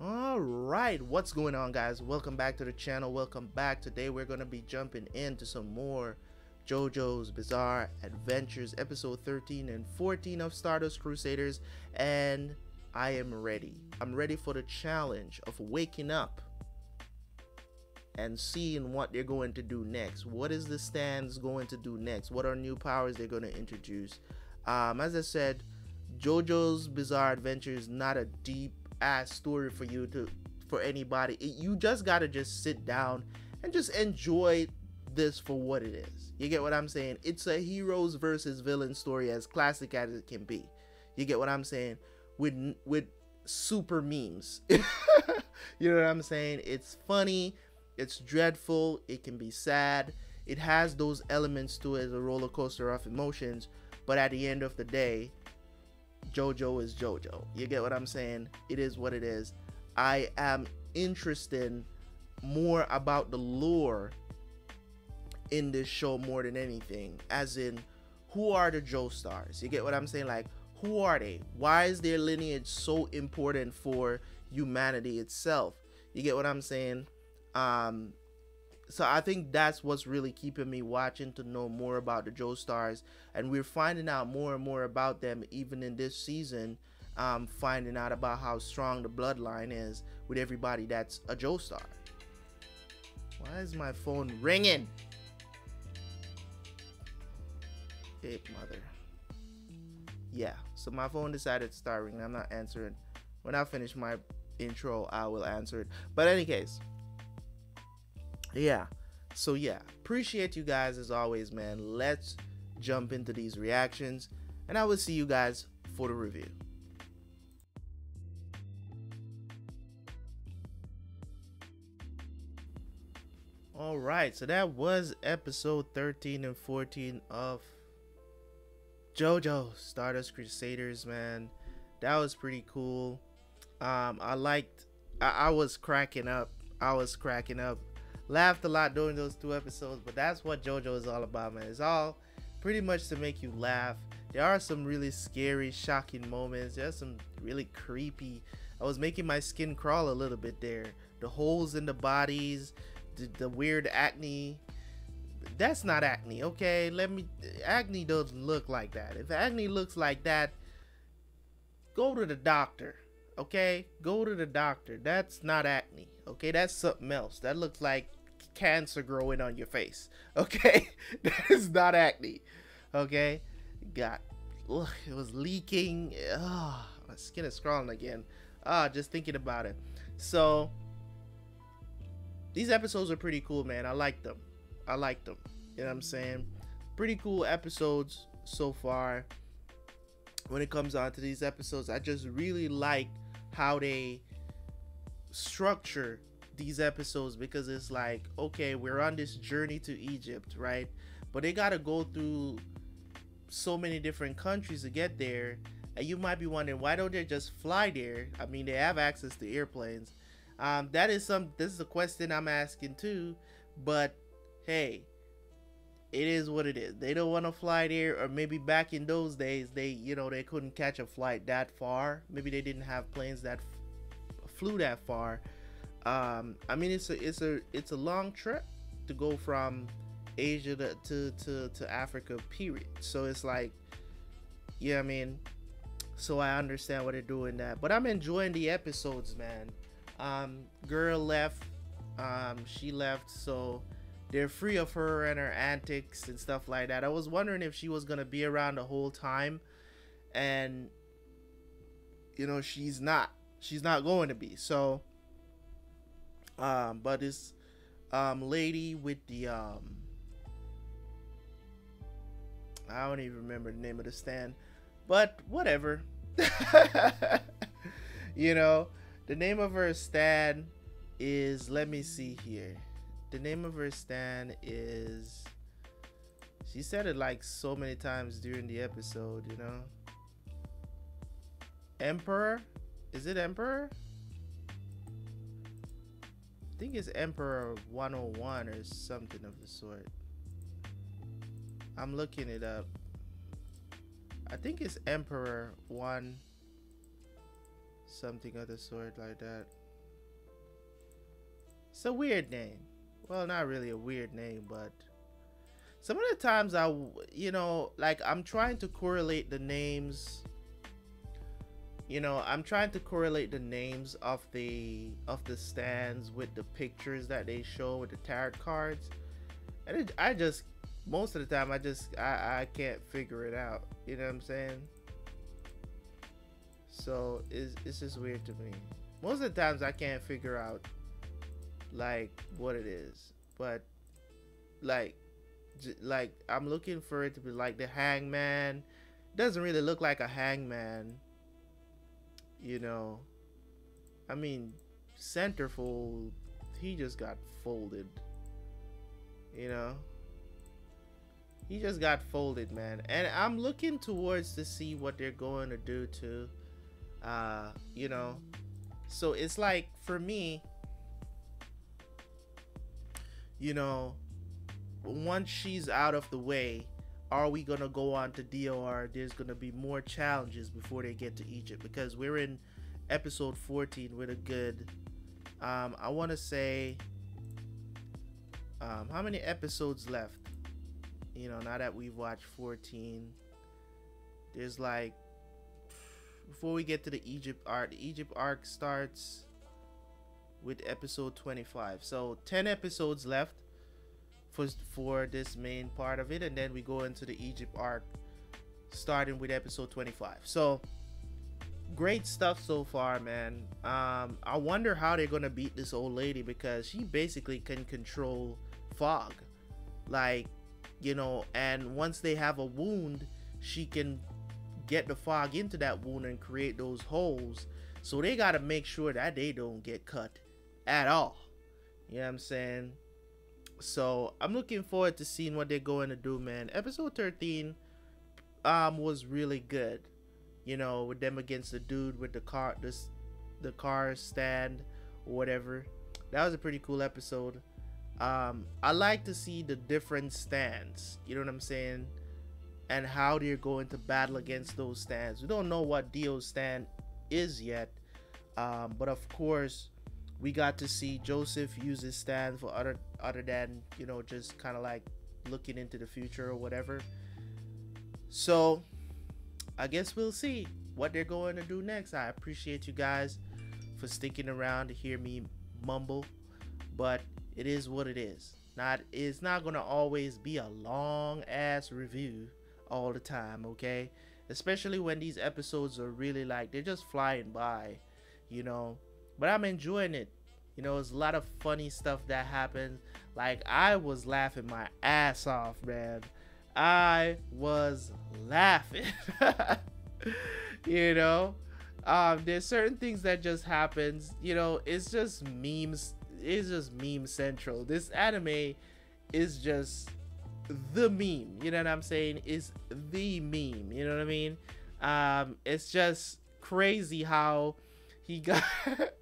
All right, what's going on, guys? Welcome back to the channel. Welcome back. Today, we're going to be jumping into some more JoJo's Bizarre Adventures, episode 13 and 14 of Stardust Crusaders. And I am ready. I'm ready for the challenge of waking up and seeing what they're going to do next. What is the stands going to do next? What are new powers they're going to introduce? Um, as I said, JoJo's Bizarre Adventure is not a deep ass story for you to for anybody. It, you just gotta just sit down and just enjoy this for what it is. You get what I'm saying? It's a heroes versus villain story as classic as it can be. You get what I'm saying? With with super memes. you know what I'm saying? It's funny, it's dreadful, it can be sad. It has those elements to it as a roller coaster of emotions, but at the end of the day, JoJo is JoJo. You get what I'm saying? It is what it is. I am interested more about the lore in this show more than anything. As in, who are the Joestars? You get what I'm saying? Like, who are they? Why is their lineage so important for humanity itself? You get what I'm saying? Um, so I think that's what's really keeping me watching to know more about the Joestars, and we're finding out more and more about them even in this season. Um, finding out about how strong the bloodline is with everybody that's a Joestar. Why is my phone ringing? Ape mother. Yeah, so my phone decided to start ringing. I'm not answering. When I finish my intro, I will answer it. But any case, yeah. So yeah. Appreciate you guys as always man. Let's jump into these reactions and i will see you guys for the review. All right. So that was episode 13 and 14 of jojo stardust crusaders man. That was pretty cool. Um i liked I, I was cracking up. I was cracking up laughed a lot during those two episodes, but that's what JoJo is all about, man. It's all pretty much to make you laugh. There are some really scary, shocking moments. There's some really creepy. I was making my skin crawl a little bit there. The holes in the bodies, the, the weird acne. That's not acne, okay? Let me. Acne doesn't look like that. If acne looks like that, go to the doctor, okay? Go to the doctor. That's not acne, okay? That's something else. That looks like cancer growing on your face. Okay, that is not acne. Okay, got ugh, it was leaking. Oh, my skin is crawling again. Ah, just thinking about it. So these episodes are pretty cool, man. I like them. I like them. You know what I'm saying? Pretty cool episodes so far. When it comes on to these episodes, I just really like how they structure these episodes because it's like, okay, we're on this journey to Egypt, right? But they got to go through so many different countries to get there. And you might be wondering, why don't they just fly there? I mean, they have access to airplanes. Um, that is some, this is a question I'm asking too. But hey, it is what it is. They don't want to fly there, or maybe back in those days, they, you know, they couldn't catch a flight that far. Maybe they didn't have planes that flew that far um, I mean, it's a it's a it's a long trip to go from Asia to to to, to Africa. Period. So it's like, yeah, I mean, so I understand what they're doing that, but I'm enjoying the episodes, man. Um, girl left. Um, she left, so they're free of her and her antics and stuff like that. I was wondering if she was gonna be around the whole time, and you know she's not. She's not going to be. So um, but this um, lady with the um, I don't even remember the name of the stand, but whatever. you know, the name of her stand is let me see here. The name of her stand is she said it like so many times during the episode, you know. Emperor? Is it Emperor? Think it's Emperor 101 or something of the sort. I'm looking it up. I think it's Emperor 1 something of the sort like that. It's a weird name. Well, not really a weird name, but some of the times I, you know, like I'm trying to correlate the names. You know, I'm trying to correlate the names of the of the stands with the pictures that they show with the tarot cards, and it, I just most of the time I just I I can't figure it out. You know what I'm saying? So it's it's just weird to me. Most of the times I can't figure out like what it is, but like like I'm looking for it to be like the hangman. Doesn't really look like a hangman. You know. I mean, centerfold. He just got folded. You know. He just got folded, man. And I'm looking towards to see what they're going to do to, uh, you know. So it's like for me, you know, once she's out of the way, are we gonna go on to DOR? There's gonna be more challenges before they get to Egypt because we're in episode 14 with a good. Um, I want to say, um, how many episodes left? You know, now that we've watched 14, there's like before we get to the Egypt arc. The Egypt arc starts with episode 25, so 10 episodes left for for this main part of it, and then we go into the Egypt arc, starting with episode 25. So great stuff so far, man. Um, I wonder how they're gonna beat this old lady because she basically can control fog, like you know. And once they have a wound, she can get the fog into that wound and create those holes. So they gotta make sure that they don't get cut at all. You know what I'm saying? So I'm looking forward to seeing what they're going to do, man. Episode 13 um was really good. You know, with them against the dude with the car this the car stand whatever. That was a pretty cool episode. Um I like to see the different stands. You know what I'm saying? And how they're going to battle against those stands. We don't know what Dio's stand is yet. Um, but of course, we got to see Joseph use his stand for other other than you know just kind of like looking into the future or whatever. So I guess we'll see what they're going to do next. I appreciate you guys for sticking around to hear me mumble, but it is what it is. Not it's not gonna always be a long ass review all the time, okay? Especially when these episodes are really like they're just flying by, you know but I'm enjoying it. You know, it's a lot of funny stuff that happens. Like I was laughing my ass off, man. I was laughing. you know, um, there's certain things that just happens. You know, it's just memes. It's just meme central. This anime is just the meme. You know what I'm saying? Is the meme. You know what I mean? Um, it's just crazy how he got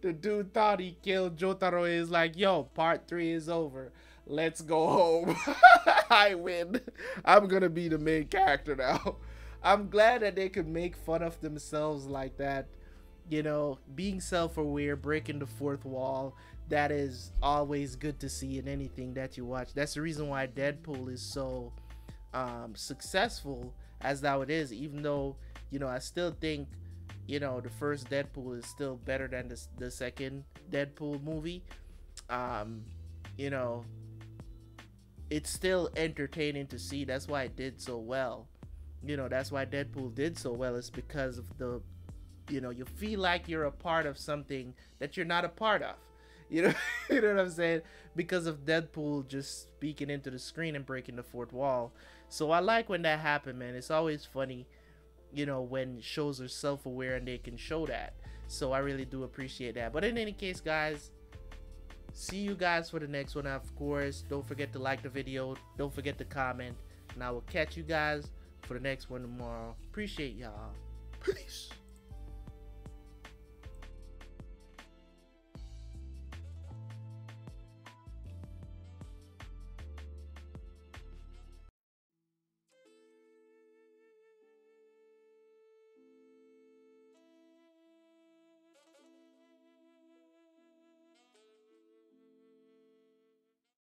the dude thought he killed Jotaro is like, yo, part three is over. Let's go home. I win. I'm gonna be the main character now. I'm glad that they could make fun of themselves like that. You know, being self-aware, breaking the fourth wall. That is always good to see in anything that you watch. That's the reason why Deadpool is so um, successful as though it is. Even though, you know, I still think you know the first Deadpool is still better than the, the second Deadpool movie. Um, you know, it's still entertaining to see. That's why it did so well. You know, that's why Deadpool did so well. Is because of the, you know, you feel like you're a part of something that you're not a part of. You know, you know what I'm saying? Because of Deadpool just speaking into the screen and breaking the fourth wall. So I like when that happened, man. It's always funny you know, when shows are self aware and they can show that. So I really do appreciate that. But in any case, guys, see you guys for the next one. Of course, don't forget to like the video, don't forget to comment, and I will catch you guys for the next one tomorrow. Appreciate y'all. Peace.